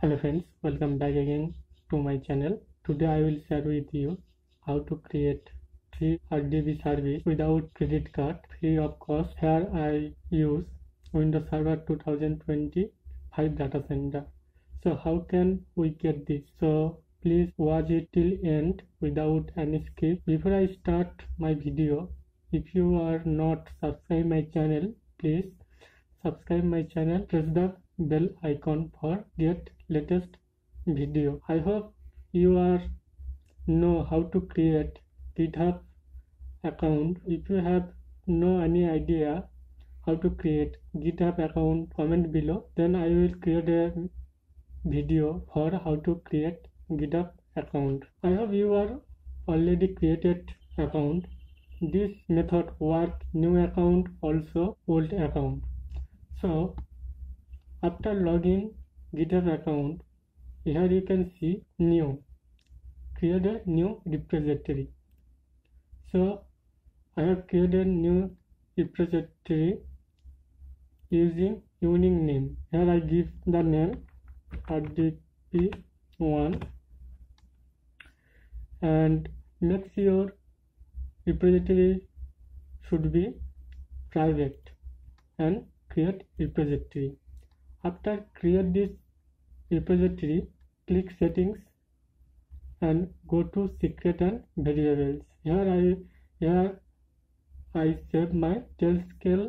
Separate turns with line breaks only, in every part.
hello friends welcome back again to my channel. Today i will share with you how to create free rdp service without credit card. Free of cost here i use windows server 2025 data center. So how can we get this? So please watch it till end without any skip. Before i start my video if you are not subscribe my channel please subscribe my channel. Press the bell icon for get latest video. I hope you are know how to create github account. If you have no any idea how to create github account comment below. Then i will create a video for how to create github account. I hope you are already created account. This method work new account also old account. So after login github account. Here you can see new. Create a new repository. So i have created new repository using unique name. Here i give the name rdp1 and make sure repository should be private and create repository after create this repository click settings and go to secret and variables here i here i save my tailscale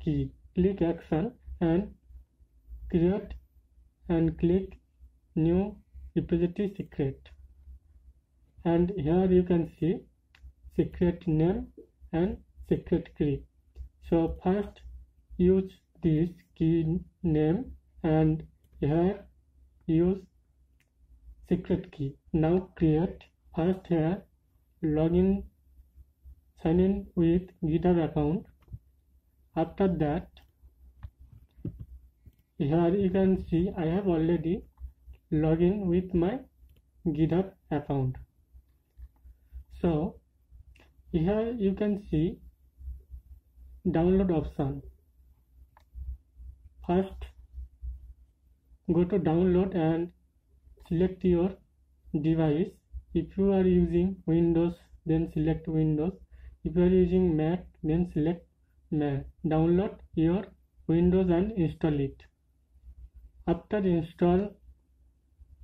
key. Click action and create and click new repository secret. And here you can see secret name and secret key. So first use this key name and here use secret key. Now create first here login sign in with github account. After that here you can see i have already login with my github account. So here you can see download option first go to download and select your device. If you are using windows then select windows. If you are using mac then select mac. Download your windows and install it. After install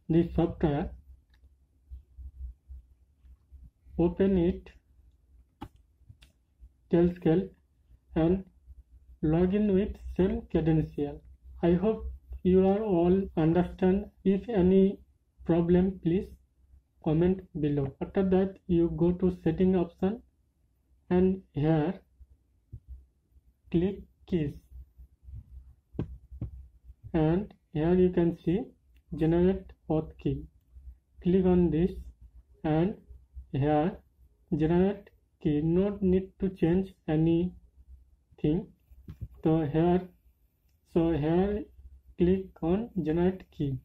this software open it tailscale and log in with same credential i hope you are all understand. If any problem please comment below. After that you go to setting option and here click keys. And here you can see generate auth key. Click on this and here generate key. Not need to change anything so here so here click on generate key.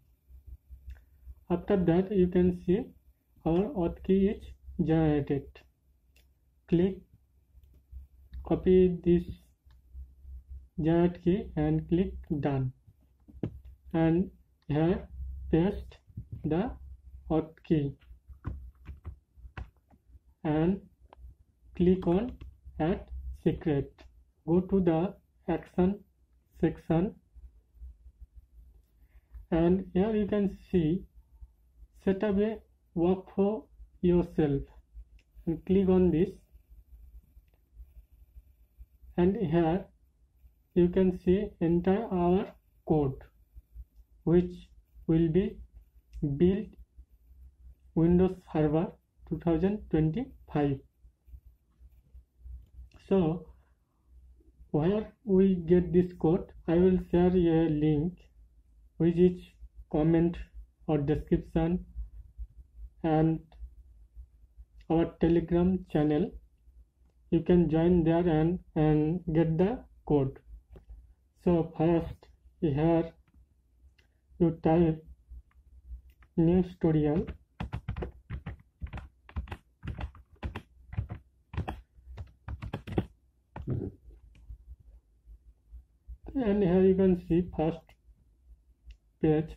After that you can see our auth key is generated. Click copy this generate key and click done. And here paste the auth key. And click on add secret. Go to the action section and here you can see set up a workflow yourself. And click on this. And here you can see enter our code which will be built windows server 2025 so where we get this code i will share a link with each comment or description and our telegram channel. You can join there and and get the code so first here you type new tutorial and here you can see first page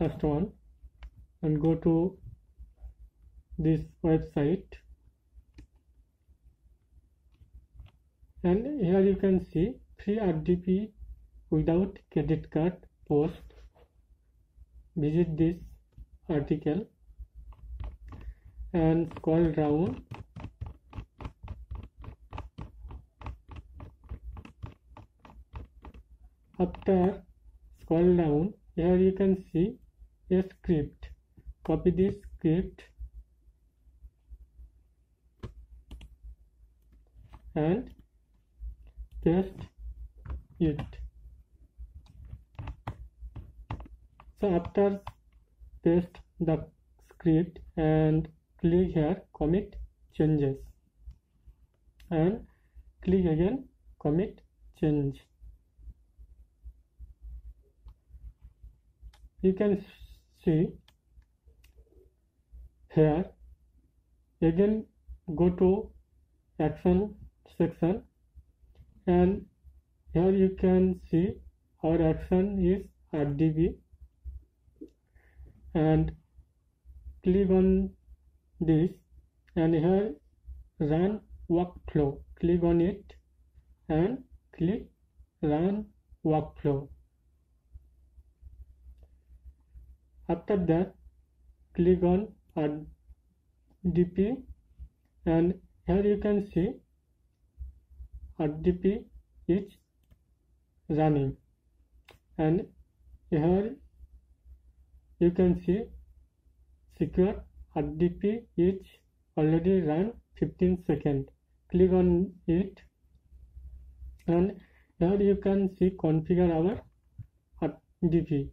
first one and go to this website. And here you can see free RDP without credit card post. Visit this article and scroll down after scroll down. Here you can see a script. Copy this script. And paste it. So after paste the script and click here commit changes. And click again commit change you can see here again go to action section and here you can see our action is RDP and click on this and here run workflow. Click on it and click run workflow after that click on RDP and here you can see RDP is running. And here you can see secure RDP is already run 15 seconds click on it. And here you can see configure our RDP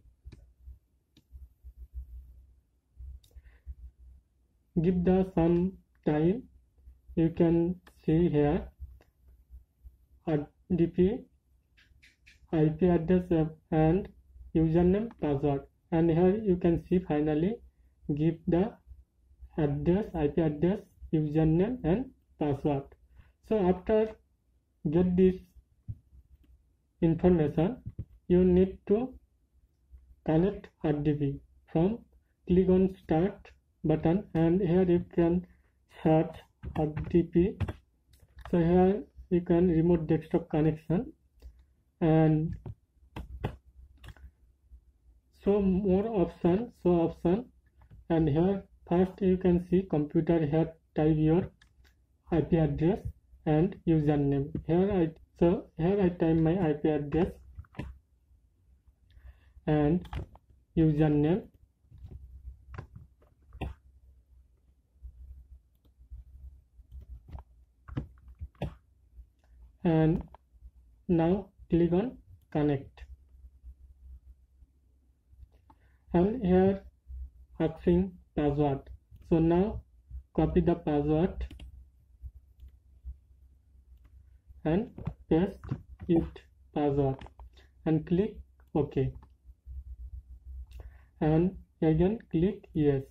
give the some time. You can see here. RDP IP address and username password. And here you can see finally give the address IP address username and password. So after get this information you need to connect RDP from click on start button and here you can search RDP so here you can remote desktop connection and so more option so option. And here first you can see computer here type your IP address and username. Here I so here I type my IP address and username and now click on connect. And here asking password. So now copy the password and paste it password and click ok. And again click yes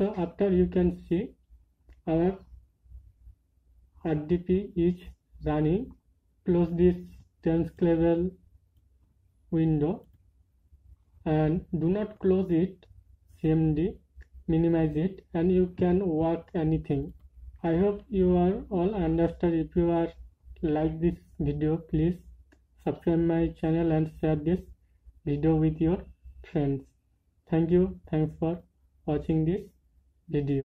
so after you can see our RDP is running. Close this transcleval window and do not close it. Cmd minimize it and you can work anything. I hope you are all understood. If you are like this video please subscribe my channel and share this video with your friends. Thank you. Thanks for watching this video